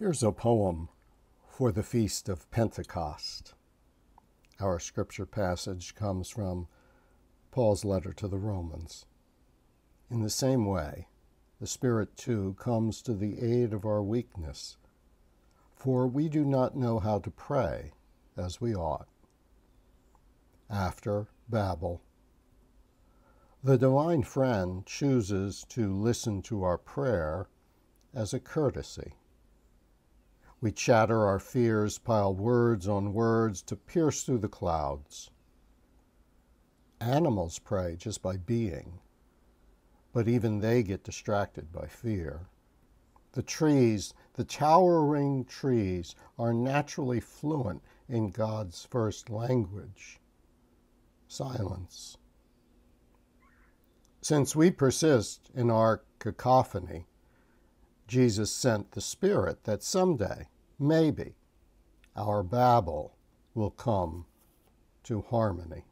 Here's a poem for the Feast of Pentecost. Our scripture passage comes from Paul's letter to the Romans. In the same way, the Spirit too comes to the aid of our weakness, for we do not know how to pray as we ought. After Babel, the Divine Friend chooses to listen to our prayer as a courtesy we chatter our fears, pile words on words to pierce through the clouds. Animals pray just by being, but even they get distracted by fear. The trees, the towering trees, are naturally fluent in God's first language silence. Since we persist in our cacophony, Jesus sent the Spirit that someday, maybe, our Babel will come to harmony.